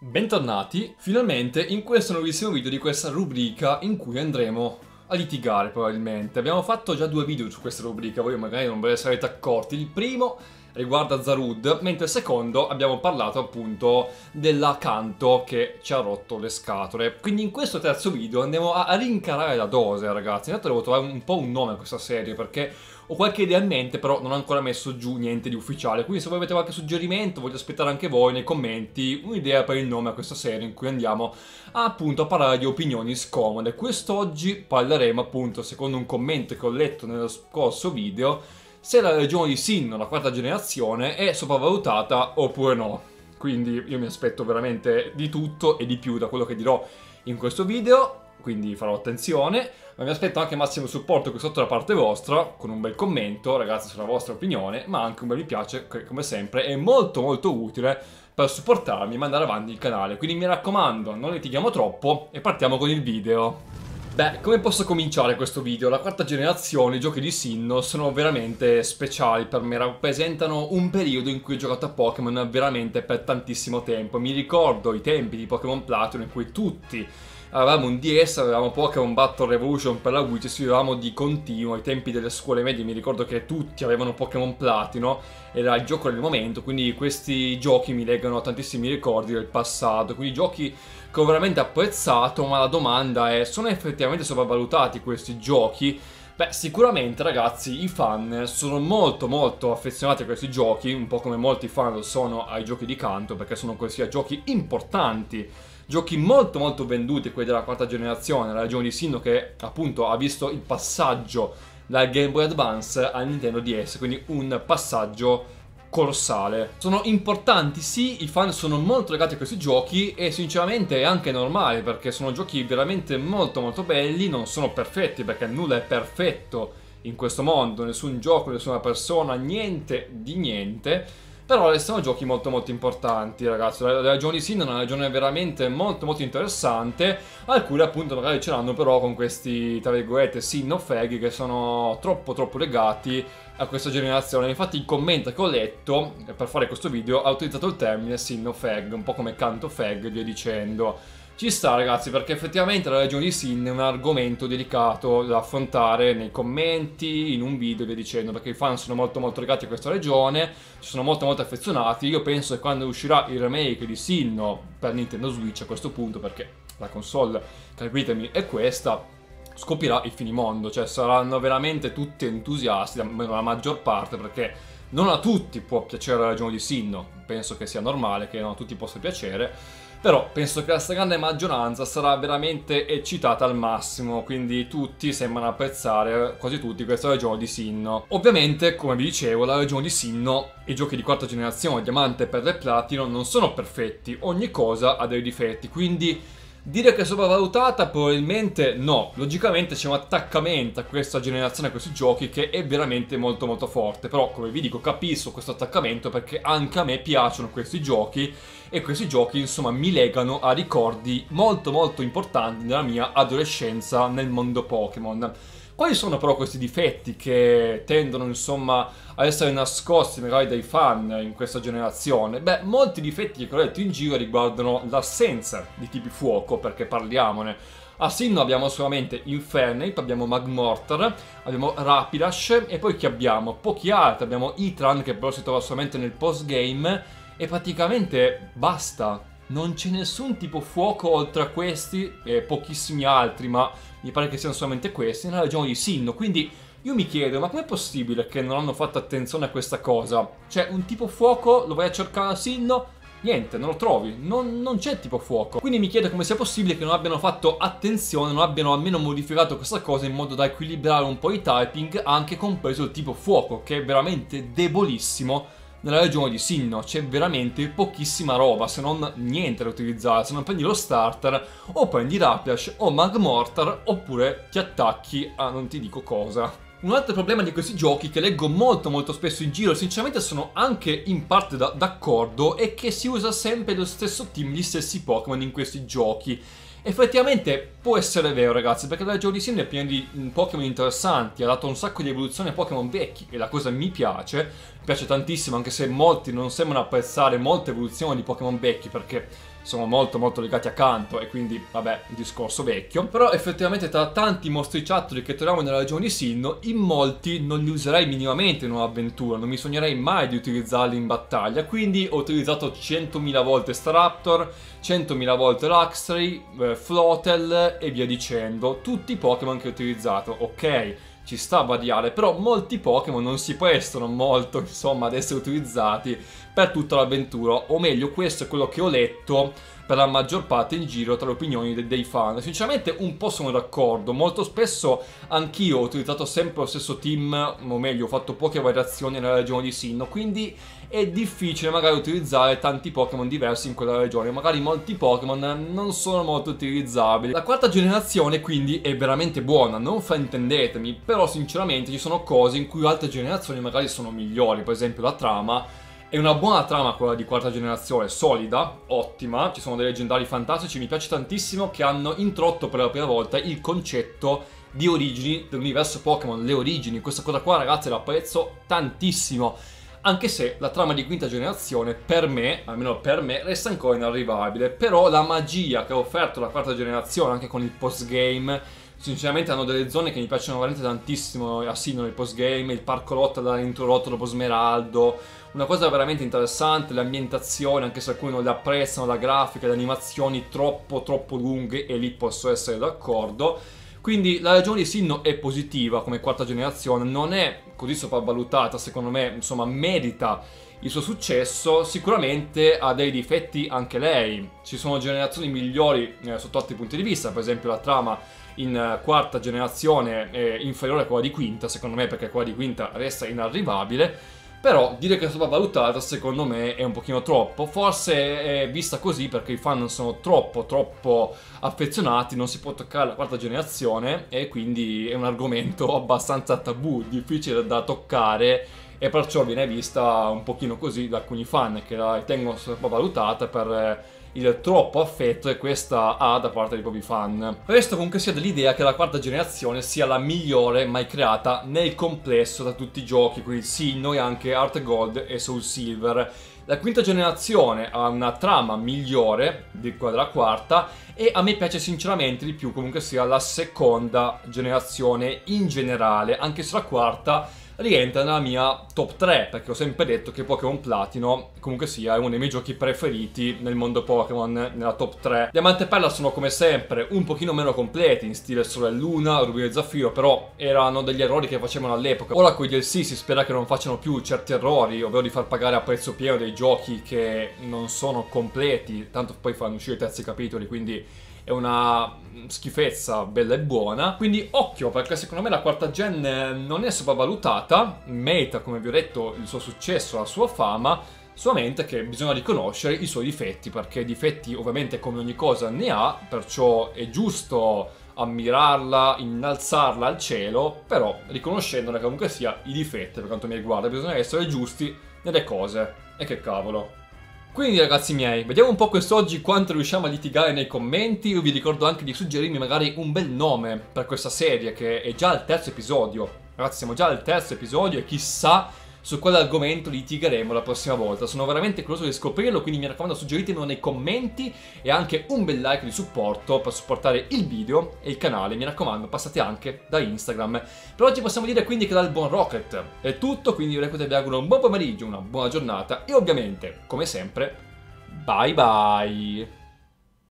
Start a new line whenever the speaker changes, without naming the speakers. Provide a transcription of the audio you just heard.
Bentornati finalmente in questo nuovissimo video di questa rubrica in cui andremo a litigare probabilmente. Abbiamo fatto già due video su questa rubrica, voi magari non ve ne sarete accorti. Il primo riguarda Zarud, mentre il secondo abbiamo parlato appunto dell'acanto che ci ha rotto le scatole. Quindi in questo terzo video andiamo a, rincarare la dose ragazzi. Intanto devo trovare un po' un nome a questa serie perché ho qualche idea in mente, però non ho ancora messo giù niente di ufficiale. Quindi se voi avete qualche suggerimento, voglio aspettare anche voi nei commenti un'idea per il nome a questa serie in cui andiamo a, appunto a parlare di opinioni scomode. Quest'oggi parleremo appunto, secondo un commento che ho letto nello scorso video, se la regione di Sinno, la quarta generazione, è sopravvalutata oppure no. Quindi io mi aspetto veramente di tutto e di più da quello che dirò in questo video quindi farò attenzione. Ma vi aspetto anche massimo supporto qui sotto da parte vostra, con un bel commento, ragazzi, sulla vostra opinione, ma anche un bel mi piace, che come sempre è molto molto utile per supportarmi e mandare avanti il canale. Quindi mi raccomando, non litighiamo troppo e partiamo con il video. Beh, come posso cominciare questo video? La quarta generazione, i giochi di Sinnoh sono veramente speciali per me, rappresentano un periodo in cui ho giocato a Pokémon veramente per tantissimo tempo. Mi ricordo i tempi di Pokémon Platinum in cui tutti avevamo un DS, avevamo Pokémon Battle Revolution per la Wii, ci studiavamo di continuo ai tempi delle scuole medie, mi ricordo che tutti avevano Pokémon Platino, era il gioco del momento, quindi questi giochi mi legano a tantissimi ricordi del passato, quindi giochi che ho veramente apprezzato, ma la domanda è, sono effettivamente sopravvalutati questi giochi? Beh, sicuramente ragazzi, i fan sono molto molto affezionati a questi giochi, un po' come molti fan lo sono ai giochi di canto, perché sono questi giochi importanti giochi molto molto venduti, quelli della quarta generazione, la regione di Sinnoh che appunto ha visto il passaggio dal Game Boy Advance al Nintendo DS, quindi un passaggio colossale. Sono importanti, sì, i fan sono molto legati a questi giochi e sinceramente è anche normale perché sono giochi veramente molto molto belli, non sono perfetti perché nulla è perfetto in questo mondo, nessun gioco, nessuna persona, niente di niente però restano giochi molto molto importanti ragazzi. La, la di Sin è una regione veramente molto molto interessante. Alcune appunto magari ce l'hanno però con questi tra virgolette Sin of Egg che sono troppo troppo legati a questa generazione. Infatti il commento che ho letto per fare questo video ha utilizzato il termine Sin of Egg, un po' come canto Fag via dicendo. Ci sta ragazzi perché effettivamente la regione di Sin è un argomento delicato da affrontare nei commenti, in un video e via dicendo perché i fan sono molto molto legati a questa regione, ci sono molto molto affezionati, io penso che quando uscirà il remake di Sinno per Nintendo Switch a questo punto perché la console, capitemi, è questa, scoprirà il finimondo, cioè saranno veramente tutti entusiasti, la maggior parte perché non a tutti può piacere la regione di Sinno, penso che sia normale che non a tutti possa piacere però penso che la stragrande maggioranza sarà veramente eccitata al massimo, quindi tutti sembrano apprezzare, quasi tutti, questa regione di Sinnoh. Ovviamente, come vi dicevo, la regione di Sinnoh, i giochi di quarta generazione, diamante, perla e platino, non sono perfetti, ogni cosa ha dei difetti, quindi Dire che è sopravvalutata probabilmente no, logicamente c'è un attaccamento a questa generazione, a questi giochi che è veramente molto molto forte, però come vi dico capisco questo attaccamento perché anche a me piacciono questi giochi e questi giochi insomma mi legano a ricordi molto molto importanti della mia adolescenza nel mondo Pokémon. Quali sono però questi difetti che tendono insomma a essere nascosti magari dai fan in questa generazione? Beh, molti difetti che ho letto in giro riguardano l'assenza di tipi fuoco, perché parliamone. A Sinnoh abbiamo solamente Infernape, abbiamo Magmortar, abbiamo Rapidash e poi chi abbiamo? Pochi altri, abbiamo Itran che però si trova solamente nel post-game e praticamente basta non c'è nessun tipo fuoco oltre a questi e pochissimi altri, ma mi pare che siano solamente questi, nella regione di Sinnoh. Quindi io mi chiedo, ma com'è possibile che non hanno fatto attenzione a questa cosa? Cioè, un tipo fuoco lo vai a cercare a Sinnoh? Niente, non lo trovi, non, non, c'è tipo fuoco. Quindi mi chiedo come sia possibile che non abbiano fatto attenzione, non abbiano almeno modificato questa cosa in modo da equilibrare un po' i typing, anche compreso il tipo fuoco, che è veramente debolissimo nella regione di Sinnoh c'è veramente pochissima roba, se non niente da utilizzare, se non prendi lo starter o prendi Rapidash o Magmortar oppure ti attacchi a non ti dico cosa. Un altro problema di questi giochi che leggo molto molto spesso in giro, sinceramente sono anche in parte d'accordo, è che si usa sempre lo stesso team, gli stessi Pokémon in questi giochi. Effettivamente può essere vero ragazzi, perché la Legione di Sin è piena di Pokémon interessanti, ha dato un sacco di evoluzioni a Pokémon vecchi e la cosa mi piace, piace tantissimo anche se molti non sembrano apprezzare molte evoluzioni di Pokémon vecchi perché sono molto molto legati a canto e quindi vabbè discorso vecchio. Però effettivamente tra tanti mostriciattoli che troviamo nella regione di Sinnoh in molti non li userei minimamente in un'avventura non mi sognerei mai di utilizzarli in battaglia. Quindi ho utilizzato 100.000 volte Staraptor 100.000 volte Luxray, eh, Flotel e via dicendo tutti i Pokémon che ho utilizzato ok ci sta a variare, però molti Pokémon non si prestano molto, insomma, ad essere utilizzati per tutta l'avventura, o meglio, questo è quello che ho letto per la maggior parte in giro tra le opinioni de dei fan. Sinceramente un po' sono d'accordo, molto spesso anch'io ho utilizzato sempre lo stesso team, o meglio, ho fatto poche variazioni nella regione di Sinnoh, quindi è difficile magari utilizzare tanti Pokémon diversi in quella regione, magari molti Pokémon non sono molto utilizzabili. La quarta generazione quindi è veramente buona, non fraintendetemi, però sinceramente ci sono cose in cui altre generazioni magari sono migliori, per esempio la trama è una buona trama quella di quarta generazione, solida, ottima, ci sono dei leggendari fantastici, mi piace tantissimo che hanno introdotto per la prima volta il concetto di origini dell'universo Pokémon, le origini, questa cosa qua ragazzi la apprezzo tantissimo. Anche se la trama di quinta generazione per me, almeno per me, resta ancora inarrivabile, però la magia che ha offerto la quarta generazione anche con il postgame sinceramente hanno delle zone che mi piacciono veramente tantissimo a Sinnoh nel postgame, il parco lotta da introdotto dopo Smeraldo, una cosa veramente interessante, le ambientazioni, anche se alcuni non le apprezzano, la grafica, le animazioni troppo troppo lunghe e lì posso essere d'accordo. Quindi la regione di Sinnoh è positiva come quarta generazione, non è così sopravvalutata, secondo me, insomma, merita il suo successo, sicuramente ha dei difetti anche lei. Ci sono generazioni migliori eh, sotto altri punti di vista, per esempio la trama in uh, quarta generazione è inferiore a quella di quinta, secondo me, perché quella di quinta resta inarrivabile. Però dire che è sopravvalutata secondo me è un pochino troppo, forse è vista così perché i fan sono troppo troppo affezionati, non si può toccare la quarta generazione e quindi è un argomento abbastanza tabù, difficile da toccare e perciò viene vista un pochino così da alcuni fan che la ritengono sopravvalutata per il troppo affetto che questa ha da parte dei propri fan. Resto comunque sia dell'idea che la quarta generazione sia la migliore mai creata nel complesso da tutti i giochi, quindi sì, noi anche Art Gold e Soul Silver. La quinta generazione ha una trama migliore di quella della quarta e a me piace sinceramente di più comunque sia la seconda generazione in generale, anche se la quarta rientra nella mia top 3 perché ho sempre detto che Pokémon Platino comunque sia uno dei miei giochi preferiti nel mondo Pokémon nella top 3 Diamante e Perla sono come sempre un pochino meno completi in stile Sole e Luna, Rubino e Zaffiro però erano degli errori che facevano all'epoca. Ora con i DLC si spera che non facciano più certi errori ovvero di far pagare a prezzo pieno dei giochi che non sono completi tanto poi fanno uscire i terzi capitoli quindi è una schifezza bella e buona. Quindi occhio, perché secondo me la quarta gen non è sopravvalutata, merita, come vi ho detto, il suo successo, la sua fama, solamente che bisogna riconoscere i suoi difetti, perché difetti ovviamente come ogni cosa ne ha, perciò è giusto ammirarla, innalzarla al cielo, però riconoscendone comunque sia i difetti per quanto mi riguarda, bisogna essere giusti nelle cose. E che cavolo. Quindi ragazzi miei, vediamo un po' quest'oggi quanto riusciamo a litigare nei commenti. Io vi ricordo anche di suggerirmi magari un bel nome per questa serie che è già al terzo episodio. Ragazzi siamo già al terzo episodio e chissà su quale argomento litigheremo la prossima volta. Sono veramente curioso di scoprirlo, quindi mi raccomando suggeritemelo nei commenti e anche un bel like di supporto per supportare il video e il canale. Mi raccomando, passate anche da Instagram. Per oggi possiamo dire quindi che dal buon Rocket è tutto, quindi io vi auguro un buon pomeriggio, una buona giornata e ovviamente, come sempre, bye bye!